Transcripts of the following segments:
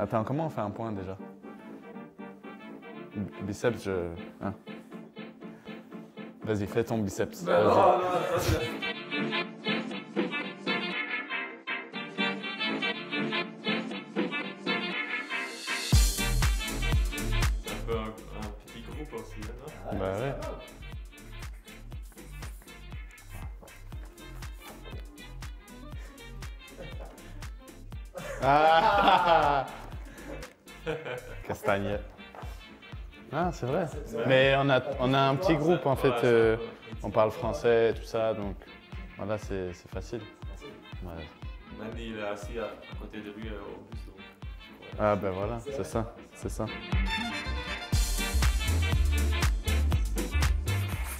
Attends, comment on fait un point déjà? B- Biceps, je. hein? Vas-y, fais ton biceps. Bah, Vas-y. non, non, ça, un peu un, un petit groupe aussi, hein, non? Bah ouais. Ah Castagne. Ah, c'est vrai. Mais on a, on a un petit groupe en fait. Euh, on parle français et tout ça, donc voilà, c'est c'est facile. Ouais. Mandy, il est assis à, côté de lui euh, au bus. Ah ben voilà, c'est ça, c'est ça.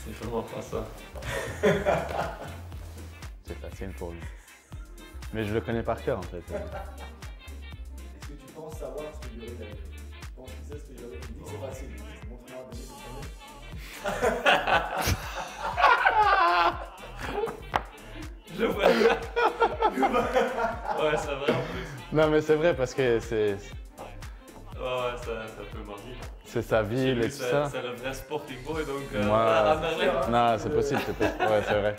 C'est vraiment pas ça. C'est facile pour lui. Mais je le connais par cœur en fait. savoir ce que Yorin a écrit Tu penses qu'il sait ce que Yorin il dit que c'est facile. Montre-moi tu connais? Je vois. ouais, c'est vrai en plus. Non mais c'est vrai parce que c'est Ouais, ouais, ça, ça peut marcher. c'est sa ville lui, et tout c'est ça. c'est le vrai sporting boy, donc euh, Moi- à Anderlecht. Non, c'est possible, c'est possible. Ouais, c'est vrai.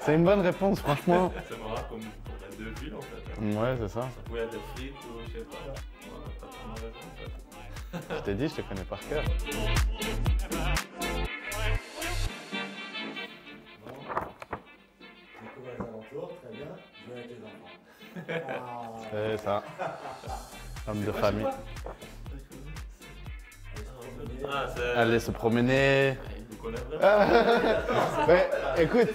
C'est une bonne réponse, franchement. C'est marrant comme pour les deux villes en fait. Ouais, c'est ça. Ça pouvait être des frites ou je sais pas. Je t'ai dit, je te connais par cœur. Découvrir les alentours, très bien. Jouer avec les enfants. C'est ça. Homme de famille. Ah. Aller se promener. Ouais, écoute,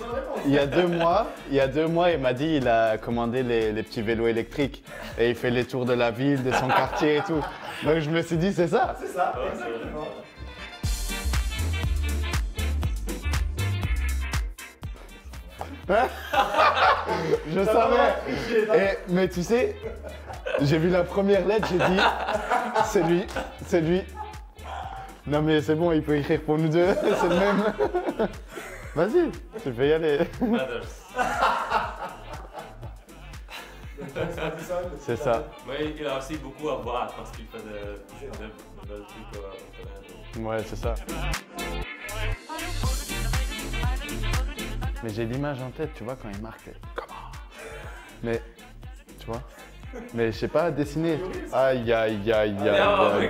il y a deux mois, il y a deux mois, il m'a dit il a commandé les, les petits vélos électriques et il fait les tours de la ville, de son quartier et tout. Donc je me suis dit c'est ça. C'est ça, Ouais, c'est vrai. exactement. Je savais. Et, mais tu sais, j'ai vu la première lettre, j'ai dit c'est lui, c'est lui. Non mais c'est bon, il peut écrire pour nous deux, c'est le même. Vas-y, tu peux y aller. C'est ça. Mais il a aussi beaucoup à voir parce qu'il fait des, belles trucs. Ouais, c'est ça. Mais j'ai l'image en tête, tu vois, quand il marque. Comment? Mais, tu vois? Mais je sais pas dessiner. Aïe aïe aïe aïe aïe ah, aïe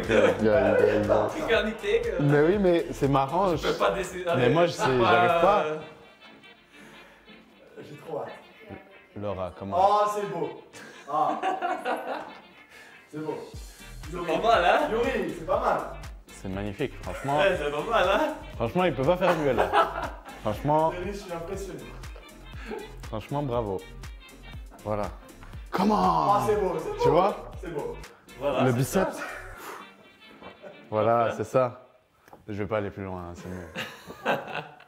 aïe Mais oui, mais c'est marrant. Je peux pas dessiner. Mais moi, je sais, j'arrive pas. J'ai trop hâte. Laura, comment Oh, c'est beau. Ah. C'est beau. C'est pas mal, hein Yuri, c'est pas mal. C'est magnifique, franchement. C'est pas mal, hein Franchement, il peut pas faire mieux, là. franchement... je suis impressionné. Franchement, bravo. Voilà. Ah, Comment c'est beau, c'est beau. Tu vois C'est beau. Voilà. Le c'est biceps ça. Voilà, c'est ça. Je vais pas aller plus loin, hein, c'est mieux.